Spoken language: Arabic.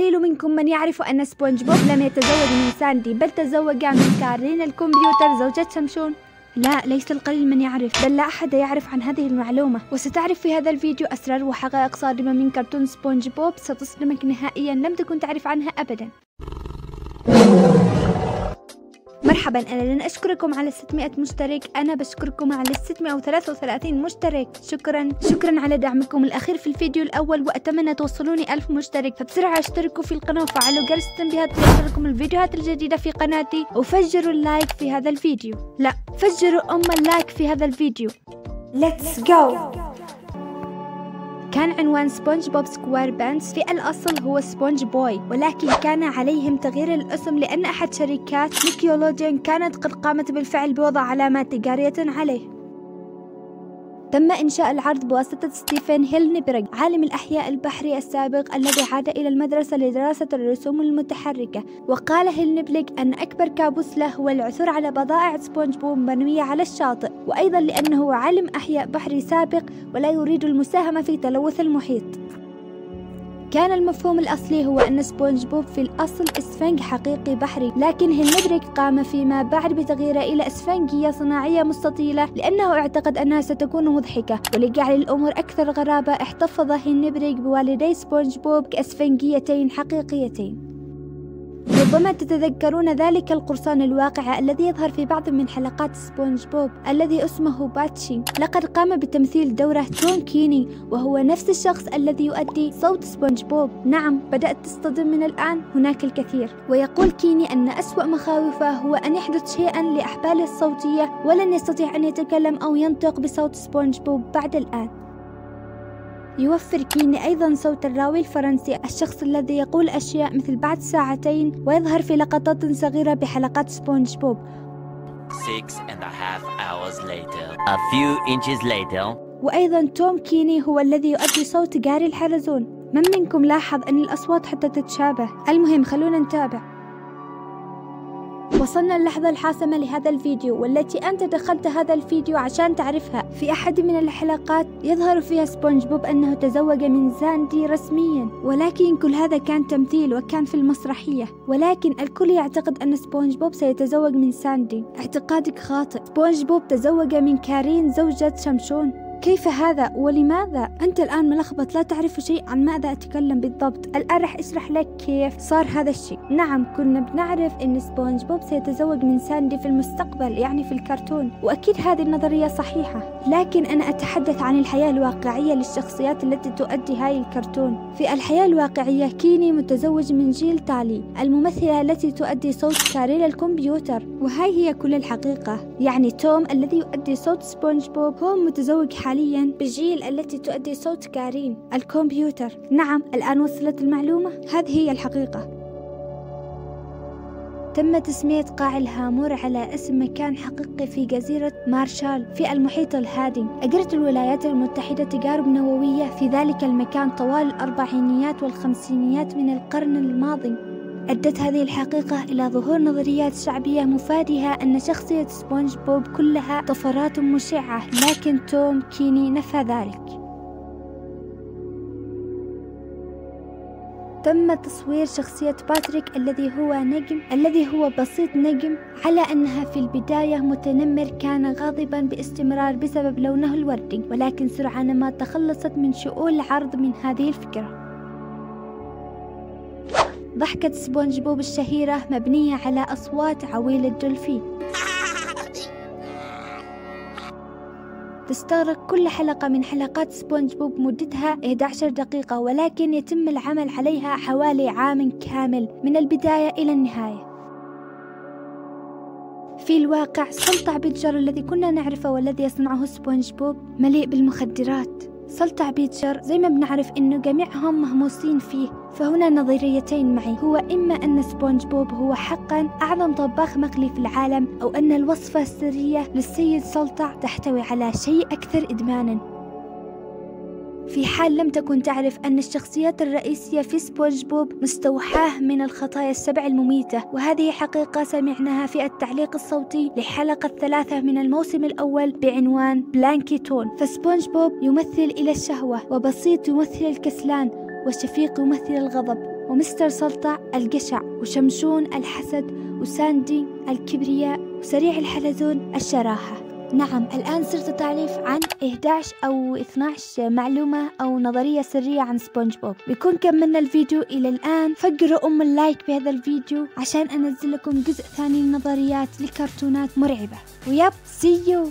القليل منكم من يعرف أن سبونج بوب لم يتزوج من ساندي بل تزوج من كارين الكمبيوتر زوجة شمشون. لا ليس القليل من يعرف بل لا أحد يعرف عن هذه المعلومة. وستعرف في هذا الفيديو أسرار وحقائق صادمة من كرتون سبونج بوب ستصدمك نهائيا لم تكن تعرف عنها أبدا. مرحبا أنا لن أشكركم على 600 مشترك أنا بشكركم على 633 مشترك. شكرا. شكرا على دعمكم الأخير في الفيديو الأول وأتمنى توصلوني 1000 مشترك. فبسرعة اشتركوا في القناة وفعلوا جرس التنبيهات ليصلكم الفيديوهات الجديدة في قناتي وفجروا ال like في هذا الفيديو. لا فجروا أم ال like في هذا الفيديو. Let's go. كان عنوان سبونج بوب سكوير بانس في الأصل هو سبونج بوي ولكن كان عليهم تغيير الاسم لأن أحد شركات نيكلوديون كانت قد قامت بالفعل بوضع علامات تجارية عليه. تم إنشاء العرض بواسطة ستيفن هيلنبرغ عالم الأحياء البحري السابق الذي عاد إلى المدرسة لدراسة الرسوم المتحركة. وقال هيلنبرغ أن أكبر كابوس له هو العثور على بضائع سبونج بوب مرمية على الشاطئ وأيضا لأنه عالم أحياء بحري سابق ولا يريد المساهمة في تلوث المحيط. كان المفهوم الأصلي هو أن سبونج بوب في الأصل إسفنج حقيقي بحري لكن هيلنبرغ قام فيما بعد بتغييره إلى إسفنجية صناعية مستطيلة لأنه اعتقد أنها ستكون مضحكة. ولجعل الأمور أكثر غرابة احتفظ هيلنبرغ بوالدي سبونج بوب كأسفنجيتين حقيقيتين. ربما تتذكرون ذلك القرصان الواقع الذي يظهر في بعض من حلقات سبونج بوب الذي اسمه باتشي. لقد قام بتمثيل دورة توم كيني وهو نفس الشخص الذي يؤدي صوت سبونج بوب. نعم بدأت تنصدم من الآن هناك الكثير. ويقول كيني أن أسوأ مخاوفه هو أن يحدث شيئا لأحباله الصوتية ولن يستطيع أن يتكلم أو ينطق بصوت سبونج بوب بعد الآن. يوفر كيني أيضا صوت الراوي الفرنسي الشخص الذي يقول أشياء مثل بعد ساعتين ويظهر في لقطات صغيرة بحلقات سبونج بوب Six and a half hours later. A few inches later. وأيضا توم كيني هو الذي يؤدي صوت جاري الحلزون من منكم لاحظ أن الأصوات حتى تتشابه المهم خلونا نتابع وصلنا اللحظة الحاسمة لهذا الفيديو والتي أنت دخلت هذا الفيديو عشان تعرفها. في أحد من الحلقات يظهر فيها سبونج بوب أنه تزوج من ساندي رسميا ولكن كل هذا كان تمثيل وكان في المسرحية. ولكن الكل يعتقد أن سبونج بوب سيتزوج من ساندي اعتقادك خاطئ. سبونج بوب تزوج من كارين زوجة شمشون. كيف هذا ولماذا؟ أنت الآن ملخبط؟ لا تعرف شيء عن ماذا أتكلم بالضبط. الآن رح أشرح لك كيف صار هذا الشيء. نعم كنا بنعرف أن سبونج بوب سيتزوج من ساندي في المستقبل يعني في الكرتون وأكيد هذه النظرية صحيحة. لكن أنا أتحدث عن الحياة الواقعية للشخصيات التي تؤدي هاي الكرتون. في الحياة الواقعية كيني متزوج من جيل تالي الممثلة التي تؤدي صوت كارين الكمبيوتر. وهاي هي كل الحقيقة. يعني توم الذي يؤدي صوت سبونج بوب هو متزوج حاليا بجيل التي تؤدي صوت كارين الكمبيوتر. نعم الآن وصلت المعلومة؟ هذه هي الحقيقة. تم تسمية قاع الهامور على اسم مكان حقيقي في جزيرة مارشال في المحيط الهادي. أجرت الولايات المتحدة تجارب نووية في ذلك المكان طوال الأربعينيات والخمسينيات من القرن الماضي. أدت هذه الحقيقة إلى ظهور نظريات شعبية مفادها أن شخصية سبونج بوب كلها طفرات مشعة لكن توم كيني نفى ذلك. تم تصوير شخصية باتريك الذي هو نجم الذي هو بسيط نجم على أنها في البداية متنمر كان غاضبا باستمرار بسبب لونه الوردي ولكن سرعان ما تخلصت من شؤون العرض من هذه الفكرة. ضحكة سبونج بوب الشهيرة مبنية على أصوات عويل الدولفين. تستغرق كل حلقة من حلقات سبونج بوب مدتها 11 دقيقة ولكن يتم العمل عليها حوالي عام كامل من البداية إلى النهاية. في الواقع سلطع برجر الذي كنا نعرفه والذي يصنعه سبونج بوب مليء بالمخدرات. سلطع برجر زي ما بنعرف إنه جميعهم مهووسين فيه. فهنا نظريتين معي. هو إما أن سبونج بوب هو حقا أعظم طباخ مقلي في العالم أو أن الوصفة السرية للسيد سلطع تحتوي على شيء أكثر ادمانا. في حال لم تكن تعرف أن الشخصيات الرئيسية في سبونج بوب مستوحاة من الخطايا السبع المميتة وهذه حقيقة سمعناها في التعليق الصوتي لحلقة ثلاثة من الموسم الأول بعنوان بلانكتون. فسبونج بوب يمثل إلى الشهوة وبسيط يمثل الكسلان وشفيق يمثل الغضب ومستر سلطع الجشع وشمشون الحسد وساندي الكبرياء وسريع الحلزون الشراهة. نعم الآن صرت تعرف عن 11 أو 12 معلومة أو نظرية سرية عن سبونج بوب بيكون كملنا الفيديو إلى الآن فجروا أم ال like بهذا الفيديو عشان أنزل لكم جزء ثاني لنظريات لكرتونات مرعبة. ويب سيو